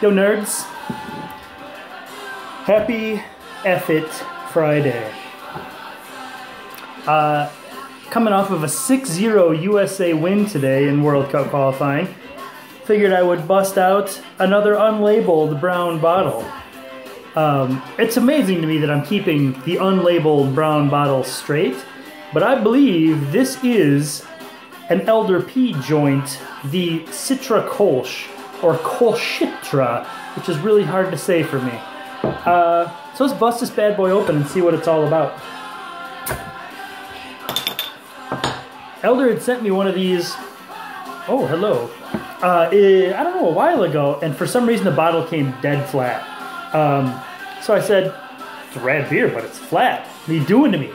Yo, nerds. Happy F It Friday. Uh, coming off of a 6 0 USA win today in World Cup qualifying, figured I would bust out another unlabeled brown bottle. Um, it's amazing to me that I'm keeping the unlabeled brown bottle straight, but I believe this is an Elder P joint, the Citra Kolsch, or Kolscitra, which is really hard to say for me. Uh, so let's bust this bad boy open and see what it's all about. Elder had sent me one of these. Oh, hello. Uh, eh, I don't know, a while ago, and for some reason the bottle came dead flat. Um, so I said, It's a rad beer, but it's flat. What are you doing to me?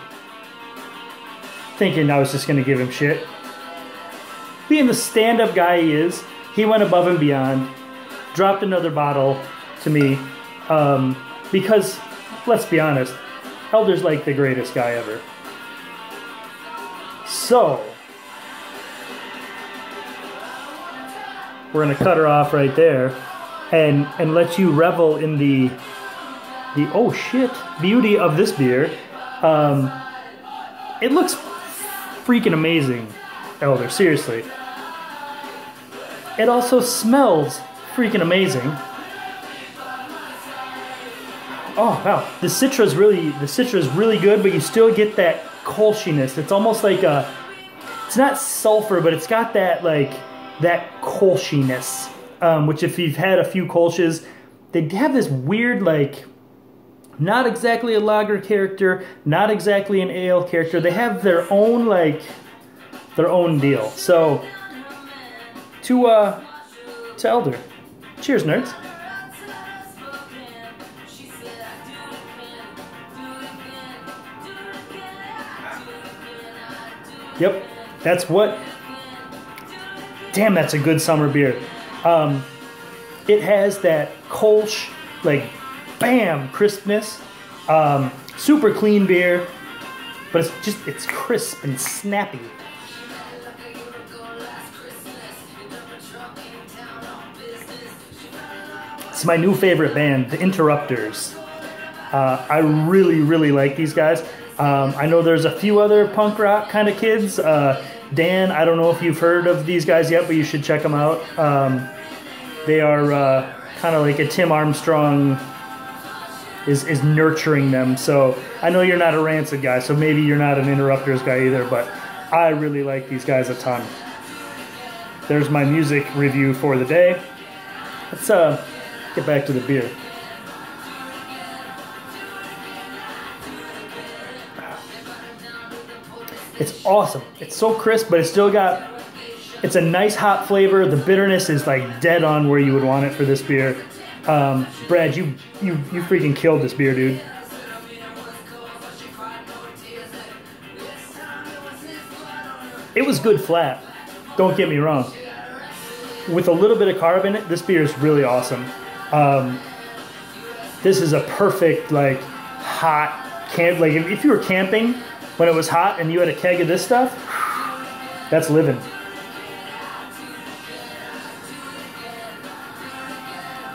Thinking I was just gonna give him shit. Being the stand up guy he is, he went above and beyond, dropped another bottle to me, um, because, let's be honest, Elder's like the greatest guy ever. So, we're gonna cut her off right there, and and let you revel in the the oh shit beauty of this beer. Um, it looks freaking amazing, Elder. Seriously. It also smells freaking amazing. Oh wow, the citra is really the citra is really good, but you still get that kolschiness. It's almost like a, it's not sulfur, but it's got that like that kolschiness. Um, which if you've had a few kolsches, they have this weird like, not exactly a lager character, not exactly an ale character. They have their own like, their own deal. So, to uh, to Elder, cheers, nerds. Yep, that's what. Damn, that's a good summer beer. Um, it has that Kolsch, like, bam, crispness. Um, super clean beer, but it's just, it's crisp and snappy. It's my new favorite band, The Interrupters. Uh, I really, really like these guys. Um, I know there's a few other punk rock kind of kids. Uh, Dan, I don't know if you've heard of these guys yet, but you should check them out. Um, they are uh, kind of like a Tim Armstrong is, is nurturing them. So I know you're not a Rancid guy, so maybe you're not an Interrupters guy either, but I really like these guys a ton. There's my music review for the day. Let's uh, get back to the beer. It's awesome. It's so crisp, but it's still got. It's a nice hot flavor. The bitterness is like dead on where you would want it for this beer. Um, Brad, you you you freaking killed this beer, dude. It was good flat. Don't get me wrong. With a little bit of carb in it, this beer is really awesome. Um, this is a perfect like hot camp. Like if, if you were camping when it was hot and you had a keg of this stuff, that's living.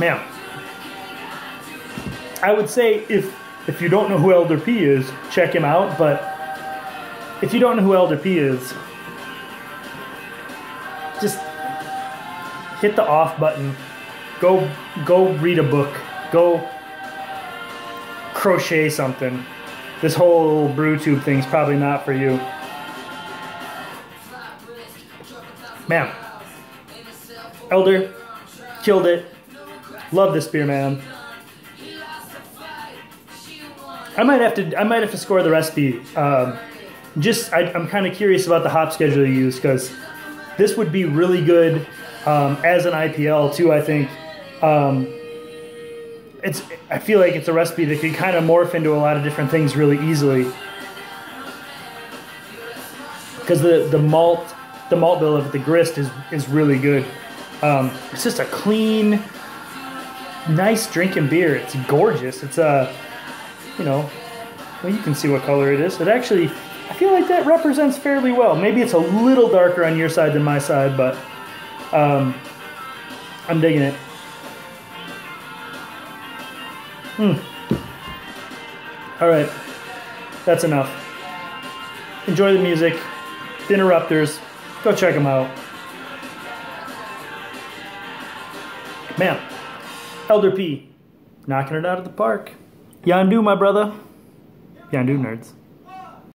Man, I would say if if you don't know who Elder P is, check him out. But if you don't know who Elder P is, just hit the off button. Go go read a book. Go crochet something. This whole brew tube thing's probably not for you. Man. Elder, killed it. Love this beer, man. I might have to. I might have to score the recipe. Um, just, I, am kind of curious about the hop schedule you use because this would be really good um, as an IPL too. I think. Um, it's. I feel like it's a recipe that could kind of morph into a lot of different things really easily. Because the the malt, the malt bill of the grist is is really good. Um, it's just a clean, nice drinking beer. It's gorgeous. It's a, you know, well you can see what color it is. It actually, I feel like that represents fairly well. Maybe it's a little darker on your side than my side, but um, I'm digging it. Hmm. All right, that's enough. Enjoy the music. The Interrupters. Go check them out. Man, Elder P, knocking it out of the park. Yandu, my brother. Yandu nerds.